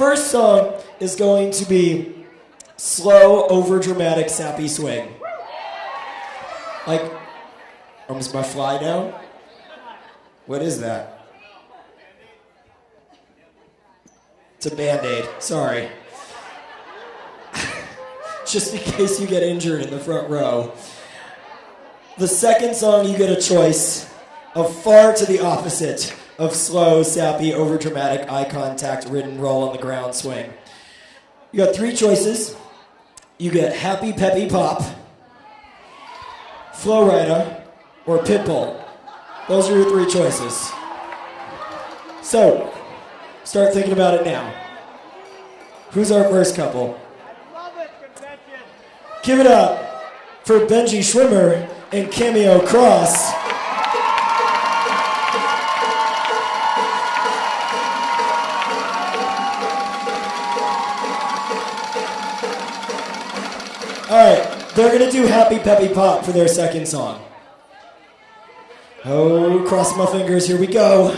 First song is going to be slow, over dramatic, sappy swing. Like, almost my fly down? What is that? It's a band aid. Sorry. Just in case you get injured in the front row. The second song, you get a choice of far to the opposite of slow, sappy, overdramatic, eye contact, ridden, roll on the ground swing. You got three choices. You get Happy Peppy Pop, Flo Rida, or Pitbull. Those are your three choices. So, start thinking about it now. Who's our first couple? Give it up for Benji Schwimmer and Cameo Cross. They're gonna do Happy Peppy Pop for their second song. Oh, cross my fingers, here we go.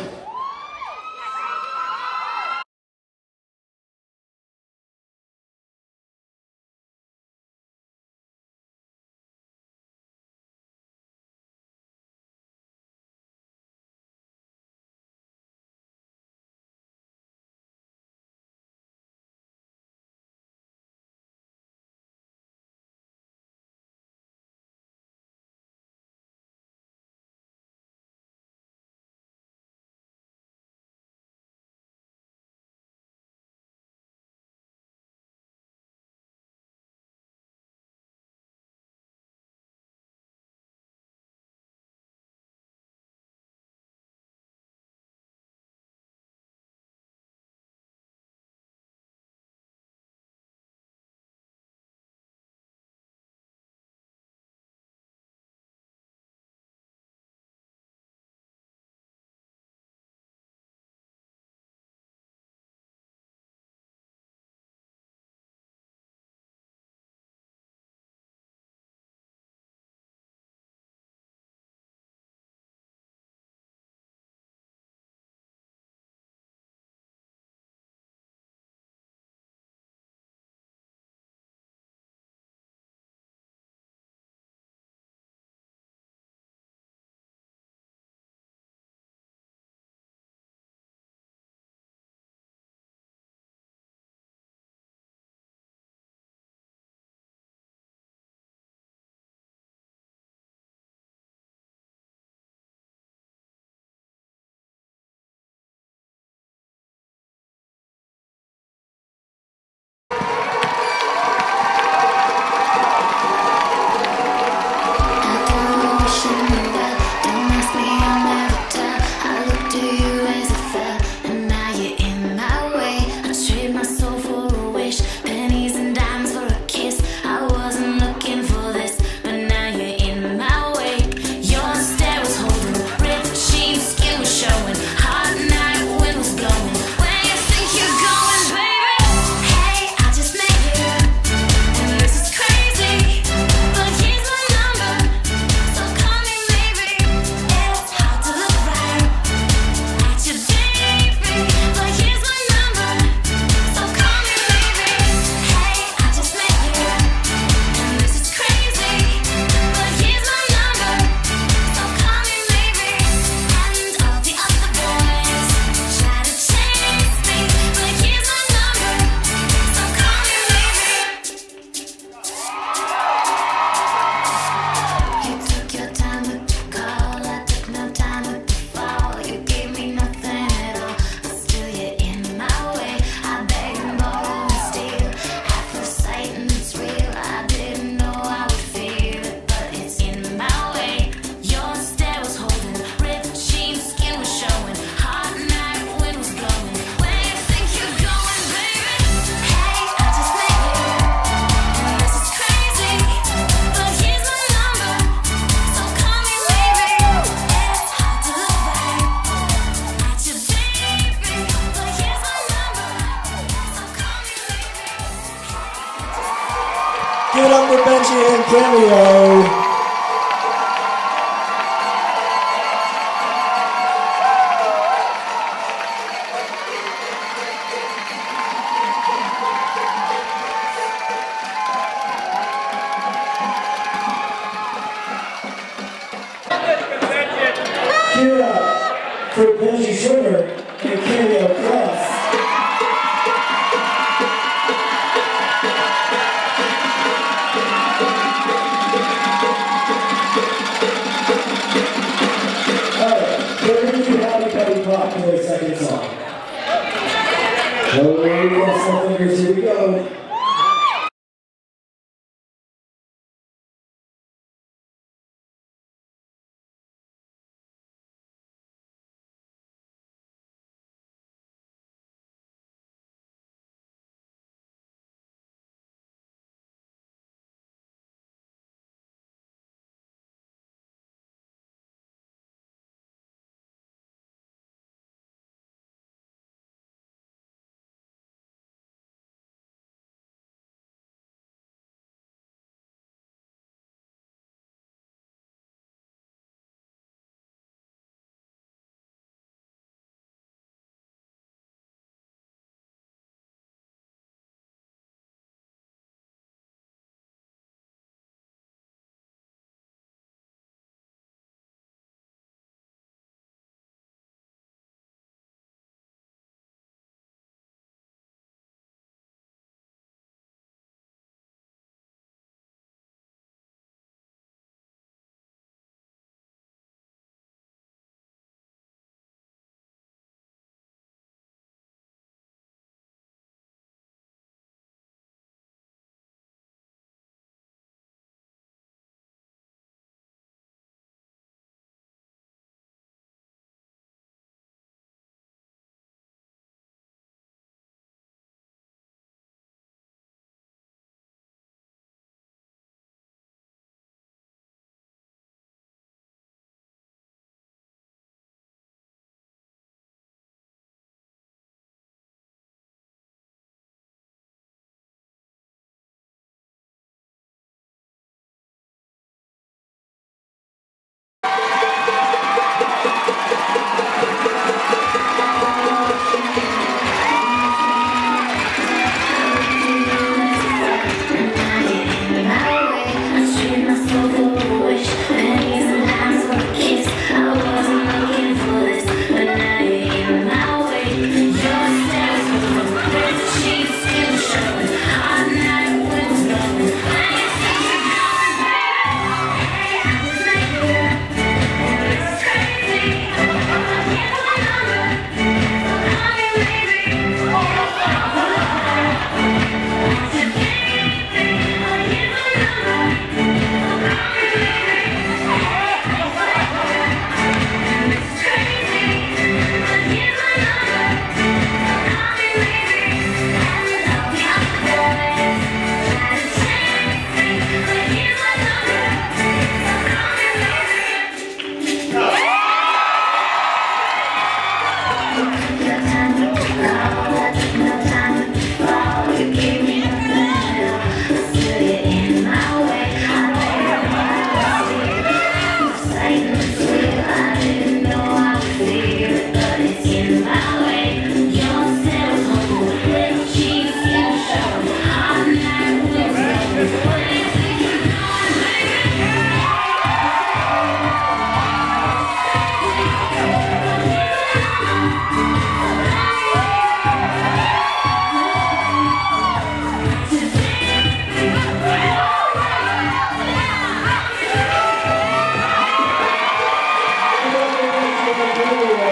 give it up for Benji and Cameo. for Hallelujah.